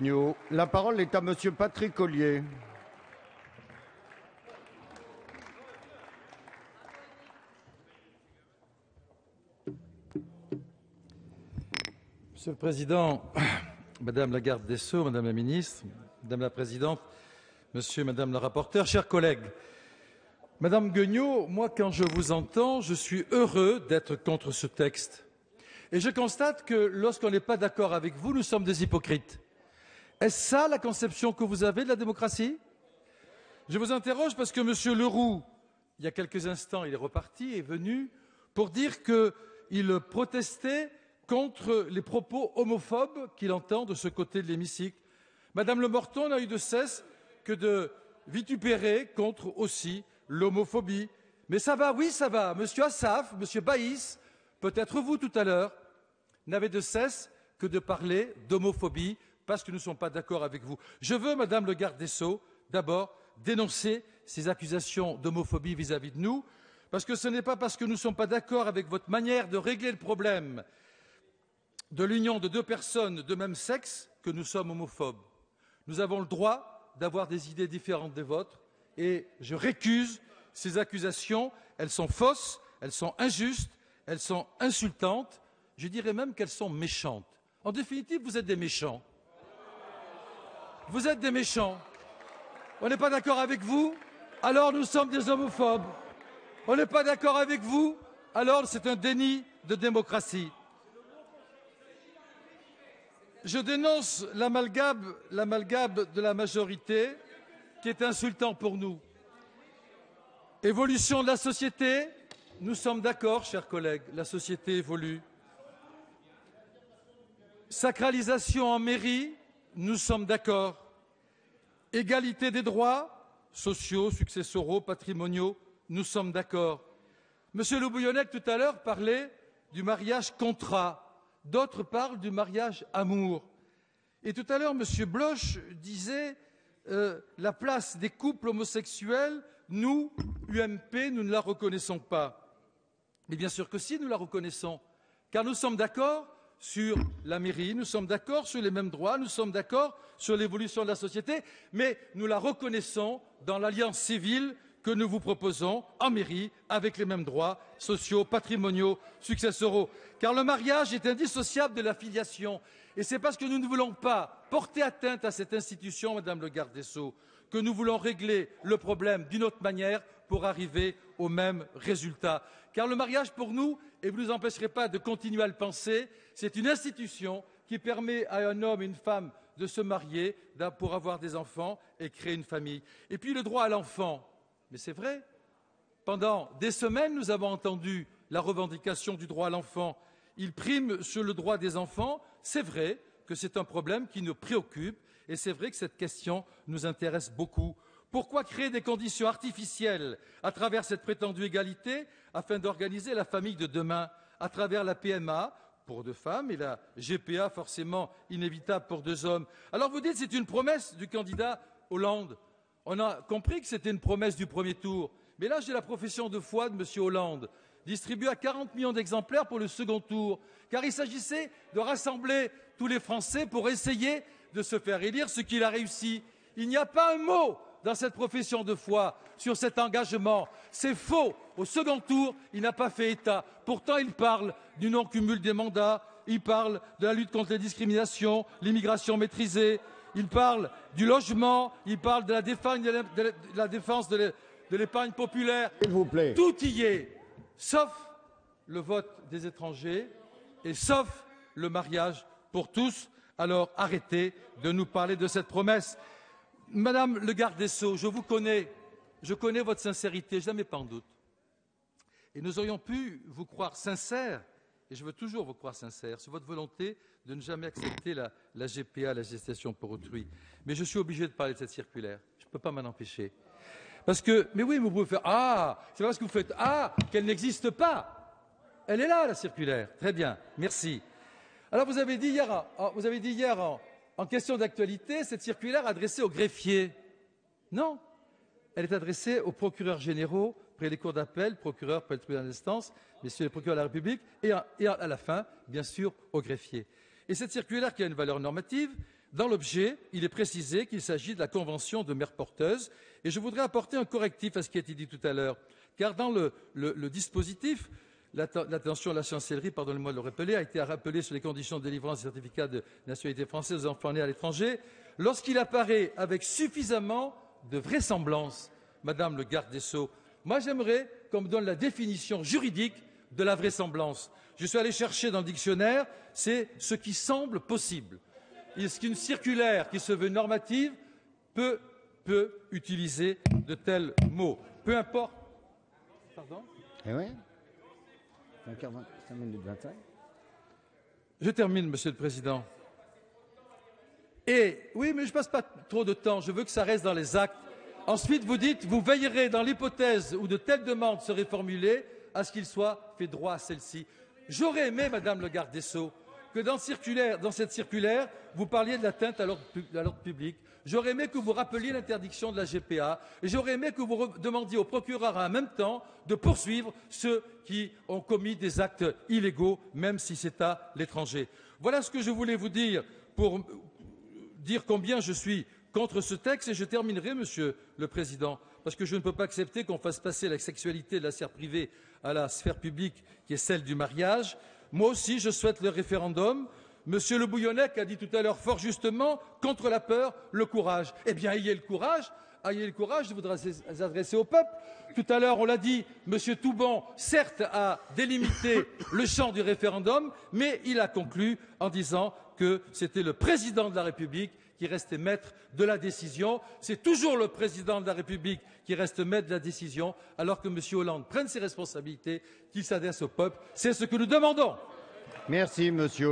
La parole est à Monsieur Patrick Ollier. Monsieur le Président, Madame la garde des Sceaux, Madame la Ministre, Madame la Présidente, Monsieur, Madame la rapporteure, chers collègues, Madame Guignot, moi quand je vous entends, je suis heureux d'être contre ce texte. Et je constate que lorsqu'on n'est pas d'accord avec vous, nous sommes des hypocrites. Est-ce ça la conception que vous avez de la démocratie? Je vous interroge parce que M. Leroux, il y a quelques instants, il est reparti, est venu pour dire qu'il protestait contre les propos homophobes qu'il entend de ce côté de l'hémicycle. Madame Le Morton n'a eu de cesse que de vitupérer contre aussi l'homophobie. Mais ça va, oui, ça va. Monsieur Assaf, Monsieur Baïs, peut-être vous tout à l'heure, n'avez de cesse que de parler d'homophobie parce que nous ne sommes pas d'accord avec vous. Je veux, Madame le garde des Sceaux, d'abord dénoncer ces accusations d'homophobie vis-à-vis de nous, parce que ce n'est pas parce que nous ne sommes pas d'accord avec votre manière de régler le problème de l'union de deux personnes de même sexe que nous sommes homophobes. Nous avons le droit d'avoir des idées différentes des vôtres et je récuse ces accusations. Elles sont fausses, elles sont injustes, elles sont insultantes, je dirais même qu'elles sont méchantes. En définitive, vous êtes des méchants. Vous êtes des méchants. On n'est pas d'accord avec vous, alors nous sommes des homophobes. On n'est pas d'accord avec vous, alors c'est un déni de démocratie. Je dénonce l'amalgame de la majorité qui est insultant pour nous. Évolution de la société, nous sommes d'accord, chers collègues, la société évolue. Sacralisation en mairie, nous sommes d'accord. Égalité des droits sociaux, successoraux, patrimoniaux, nous sommes d'accord. Monsieur Le Bouillonnec, tout à l'heure, parlait du mariage contrat. D'autres parlent du mariage amour. Et tout à l'heure, Monsieur Bloch disait euh, la place des couples homosexuels, nous, UMP, nous ne la reconnaissons pas. Mais bien sûr que si, nous la reconnaissons, car nous sommes d'accord sur la mairie, nous sommes d'accord sur les mêmes droits, nous sommes d'accord sur l'évolution de la société, mais nous la reconnaissons dans l'alliance civile que nous vous proposons en mairie avec les mêmes droits sociaux, patrimoniaux, successoraux. Car le mariage est indissociable de la filiation. Et c'est parce que nous ne voulons pas porter atteinte à cette institution, Madame le garde des Sceaux, que nous voulons régler le problème d'une autre manière pour arriver au même résultat. Car le mariage, pour nous, et vous ne nous empêcherez pas de continuer à le penser, c'est une institution qui permet à un homme et une femme de se marier pour avoir des enfants et créer une famille. Et puis le droit à l'enfant. Mais c'est vrai. Pendant des semaines, nous avons entendu la revendication du droit à l'enfant. Il prime sur le droit des enfants. C'est vrai que c'est un problème qui nous préoccupe et c'est vrai que cette question nous intéresse beaucoup. Pourquoi créer des conditions artificielles à travers cette prétendue égalité afin d'organiser la famille de demain à travers la PMA pour deux femmes et la GPA forcément inévitable pour deux hommes Alors vous dites c'est une promesse du candidat Hollande. On a compris que c'était une promesse du premier tour. Mais là, j'ai la profession de foi de M. Hollande, distribuée à 40 millions d'exemplaires pour le second tour, car il s'agissait de rassembler tous les Français pour essayer de se faire élire, ce qu'il a réussi. Il n'y a pas un mot dans cette profession de foi sur cet engagement. C'est faux. Au second tour, il n'a pas fait état. Pourtant, il parle du non-cumul des mandats, il parle de la lutte contre les discriminations, l'immigration maîtrisée, il parle du logement, il parle de la défense de, la, défense de l'épargne populaire. S'il vous plaît. Tout y est, sauf le vote des étrangers et sauf le mariage pour tous. Alors arrêtez de nous parler de cette promesse. Madame le garde des Sceaux, je vous connais, je connais votre sincérité, je ne mets pas en doute. Et nous aurions pu vous croire sincère, et je veux toujours vous croire sincère, sur votre volonté de ne jamais accepter la, la GPA, la gestation pour autrui. Mais je suis obligé de parler de cette circulaire. Je ne peux pas m'en empêcher. Parce que, mais oui, vous pouvez faire Ah, c'est parce que vous faites Ah qu'elle n'existe pas. Elle est là, la circulaire. Très bien, merci. Alors vous avez dit hier, vous avez dit hier question d'actualité, cette circulaire adressée aux greffiers. Non, elle est adressée aux procureurs généraux près les cours d'appel, procureurs près le tribunal d'instance, messieurs les procureurs de la République, et à, la fin, bien sûr, aux greffiers. Et cette circulaire qui a une valeur normative Dans l'objet, il est précisé qu'il s'agit de la convention de mère porteuse. Et je voudrais apporter un correctif à ce qui a été dit tout à l'heure. Car dans le dispositif, L'attention à la chancellerie, pardonnez-moi de le rappeler, a été rappelée sur les conditions de délivrance du certificat de nationalité française aux enfants nés à l'étranger lorsqu'il apparaît avec suffisamment de vraisemblance, Madame le garde des Sceaux. Moi, j'aimerais qu'on me donne la définition juridique de la vraisemblance. Je suis allé chercher dans le dictionnaire, c'est ce qui semble possible. Est-ce qu'une circulaire qui se veut normative peut, peut utiliser de tels mots Peu importe. Pardon? Eh je termine, Monsieur le Président. Et oui, mais je ne passe pas trop de temps. Je veux que ça reste dans les actes. Ensuite, vous dites, vous veillerez dans l'hypothèse où de telles demandes seraient formulées à ce qu'il soit fait droit à celle-ci. J'aurais aimé, Madame le garde des Sceaux, que dans, cette circulaire, vous parliez de l'atteinte à l'ordre public. J'aurais aimé que vous rappeliez l'interdiction de la GPA et j'aurais aimé que vous demandiez au procureur en même temps de poursuivre ceux qui ont commis des actes illégaux, même si c'est à l'étranger. Voilà ce que je voulais vous dire pour dire combien je suis contre ce texte et je terminerai, Monsieur le Président, parce que je ne peux pas accepter qu'on fasse passer la sexualité de la sphère privée à la sphère publique qui est celle du mariage. Moi aussi, je souhaite le référendum. Monsieur Le Bouillonnec a dit tout à l'heure fort justement, contre la peur, le courage. Eh bien, ayez le courage, ayez le courage de vous adresser au peuple. Tout à l'heure, on l'a dit, Monsieur Touban, certes, a délimité le champ du référendum, mais il a conclu en disant que c'était le président de la République qui restait maître de la décision. C'est toujours le président de la République qui reste maître de la décision, alors que M. Hollande prenne ses responsabilités, qu'il s'adresse au peuple. C'est ce que nous demandons. Merci, monsieur.